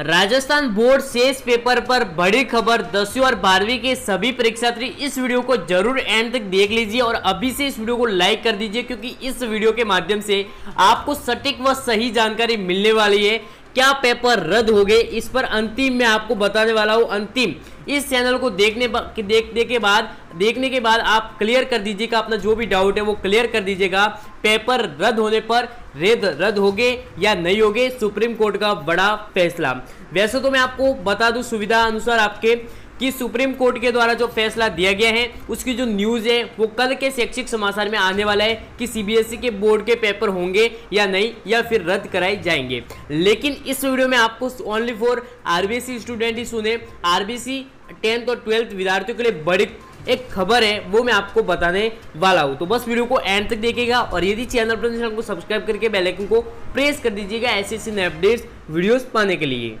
Rajasthan board शेष paper पर बड़ी खबर दसवीं और बारहवीं के सभी परीक्षार्थी इस वीडियो को ज़रूर एंड तक देख लीजिए और अभी से इस वीडियो को लाइक कर दीजिए, क्योंकि इस वीडियो के माध्यम से आपको सटीक व सही जानकारी मिलने वाली है। क्या पेपर रद्द हो गए, इस पर अंतिम में आपको बताने वाला हूँ। अंतिम इस चैनल को देखने के देखने के बाद, देखने के बाद आप क्लियर कर दीजिएगा, अपना जो भी डाउट है वो क्लियर कर दीजिएगा। पेपर रद्द होने पर रेद रद्द हो गए या नहीं हो गए सुप्रीम कोर्ट का बड़ा फैसला। वैसे तो मैं आपको बता दूँ सुविधा अनुसार आपके कि सुप्रीम कोर्ट के द्वारा जो फैसला दिया गया है, उसकी जो न्यूज़ है, वो कल के शैक्षिक समाचार में आने वाला है कि सीबीएसई e के बोर्ड के पेपर होंगे या नहीं, या फिर रद्द कराए जाएँगे। लेकिन इस वीडियो में आपको ओनली फॉर आरबीसी स्टूडेंट ही सुने। आरबीसी टेंथ और ट्वेल्थ विद्यार्थियों के लिए बड़ी एक खबर है, वो मैं आपको बताने वाला हूँ। तो बस वीडियो को एंड तक देखिएगा और यदि चैनल पर को सब्सक्राइब करके बेल आइकन को प्रेस कर दीजिएगा ऐसे ऐसे नए अपडेट्स वीडियोस पाने के लिए।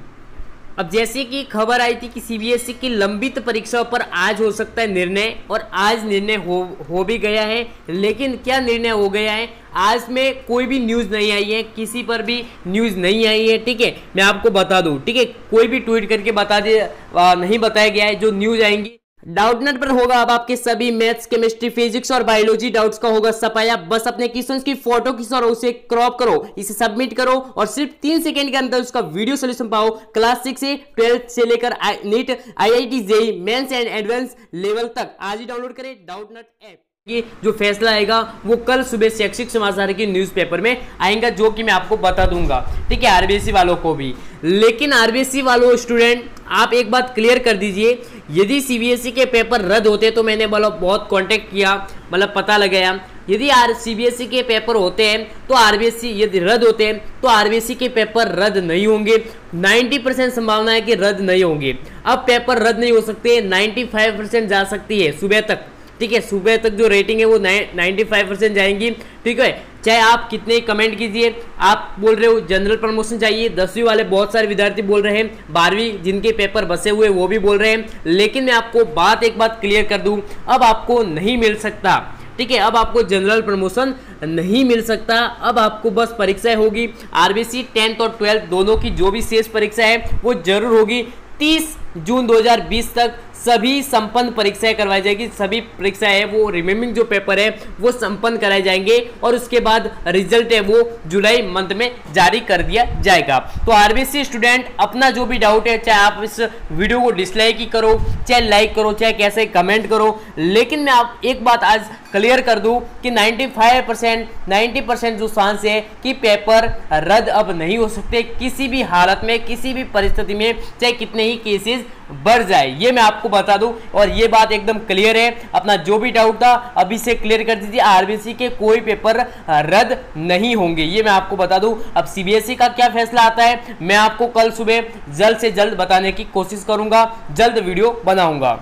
अब जैसे कि खबर आई थी कि सीबीएसई की लंबित परीक्षाओं पर आज हो सकता है निर्णय, और आज निर्णय हो हो भी गया है, लेकिन क्या निर्णय हो गया है? आज में कोई भी न्यूज़ नहीं आई है, किसी पर भी न्यूज़ नहीं आई है, ठीक है? मैं आपको बता दूँ, ठीक है? कोई भी ट्वीट करके बता दे नहीं बताया गया है, जो न्यूज़ आएँगी। डाउटनेट पर होगा अब आपके सभी मैथ्स केमिस्ट्री फिजिक्स और बायोलॉजी डाउट्स का होगा सफाया बस अपने क्वेश्चंस की फ़ोटो खींचो और उसे क्रॉप करो। इसे सबमिट करो और सिर्फ़ तीन सेकंड के अंदर उसका वीडियो सोल्यूशन पाओ। क्लास सिक्स से ट्वेल्थ से लेकर NEET I I T JEE mains and advance level तक। आज ही डाउनलोड करें डाउटनेट ऐप कि जो फैसला आएगा, वो कल सुबह शैक्षिक समाचार के न्यूज़पेपर में आएगा, जो कि मैं आपको बता दूँगा। ठीक है आरबीएससी वालों को भी। लेकिन आरबीएससी वालों स्टूडेंट आप एक बात क्लियर कर दीजिए, यदि सीबीएसई के पेपर रद्द होते तो मैंने बोला, बहुत कांटेक्ट किया मतलब पता लगाया यदि आर सीबीएसई के पेपर होते हैं तो आरबीएससी यदि रद्द होते हैं तो आरबीएससी के पेपर रद्द नहीं होंगे। 90 परसेंट संभावना है कि रद्द नहीं होंगे। अब पेपर रद्द नहीं हो सकते 95 परसेंट जा सकती है, सुबह तक। ठीक है, सुबह तक जो रेटिंग है वो नाइन्टी फाइव परसेंट जाएँगी। ठीक है चाहे आप कितने कमेंट कीजिए, आप बोल रहे हो जनरल प्रमोशन चाहिए, दसवीं वाले बहुत सारे विद्यार्थी बोल रहे हैं, बारहवीं जिनके पेपर बसे हुए वो भी बोल रहे हैं, लेकिन मैं आपको बात एक बात क्लियर कर दूँ, अब आपको नहीं मिल सकता, ठीक है, अब आपको जनरल प्रमोशन नहीं मिल सकता, अब आपको बस परीक्षाएँ होगी आरबीसी टेंथ और ट्वेल्थ दोनों की जो भी शेष परीक्षा है, वो ज़रूर होगी 30 जून 2020 तक सभी संपन्न परीक्षाएँ करवाई जाएगी। सभी परीक्षाएँ है, वो रिमेमिंग जो पेपर है, वो संपन्न कराए जाएँगे और उसके बाद रिज़ल्ट है वो जुलाई मंथ में जारी कर दिया जाएगा। तो आरबीसी स्टूडेंट अपना जो भी डाउट है, चाहे आप इस वीडियो को डिसलाइक ही करो, चाहे लाइक करो, चाहे कैसे कमेंट करो, लेकिन मैं आप एक बात आज क्लियर कर दूँ कि 95 परसेंट नाइन्टी परसेंट जो चांस है कि पेपर रद्द अब नहीं हो सकते किसी भी हालत में, किसी भी परिस्थिति में, चाहे कितने ही केसेस बढ़ जाए, ये मैं आपको बता दूँ। और ये बात एकदम क्लियर है। अपना जो भी डाउट था, अभी से क्लियर कर दीजिए आरबीसी के कोई पेपर रद्द नहीं होंगे। ये मैं आपको बता दूँ। अब सीबीएसई का क्या फैसला आता है, मैं आपको कल सुबह जल्द से जल्द बताने की कोशिश करूँगा, जल्द वीडियो बनाऊँगा।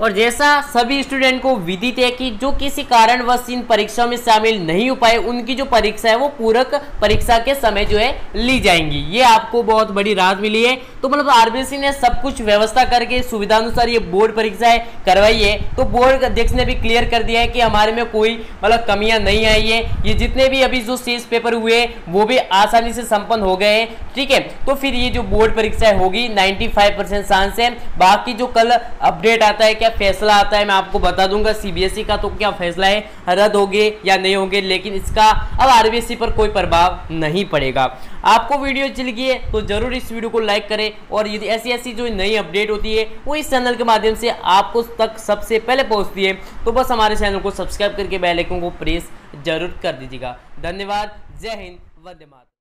और जैसा सभी स्टूडेंट को विदित है कि जो किसी कारणवश इन परीक्षाओं में शामिल नहीं हो पाए, उनकी जो परीक्षा है वो पूरक परीक्षा के समय जो है ली जाएँगी। ये आपको बहुत बड़ी राहत मिली है। तो मतलब आरबीसी ने सब कुछ व्यवस्था करके सुविधानुसार ये बोर्ड परीक्षाएँ करवाई है। तो बोर्ड अध्यक्ष ने भी क्लियर कर दिया है कि हमारे में कोई मतलब कमियाँ नहीं आई है। ये जितने भी अभी जो शेष पेपर हुए वो भी आसानी से संपन्न हो गए हैं। ठीक है? तो फिर ये जो बोर्ड परीक्षाएँ होगी नाइन्टी चांस है। बाकी जो कल अपडेट आता है क्या फैसला आता है? मैं आपको बता दूँगा सीबीएसई e का तो क्या फैसला है? रद्द होंगे या नहीं होंगे, लेकिन इसका अब आरबीएसई पर कोई प्रभाव नहीं पड़ेगा। आपको वीडियो चल गई है तो ज़रूर इस वीडियो को लाइक करें, और यदि ऐसी ऐसी जो नई अपडेट होती है, वो इस चैनल के माध्यम से आपको तक सबसे पहले पहुँचती है तो बस हमारे चैनल को सब्सक्राइब करके बेल आइकन को प्रेस ज़रूर कर दीजिएगा। धन्यवाद, जय हिंद, वंदे मातरम।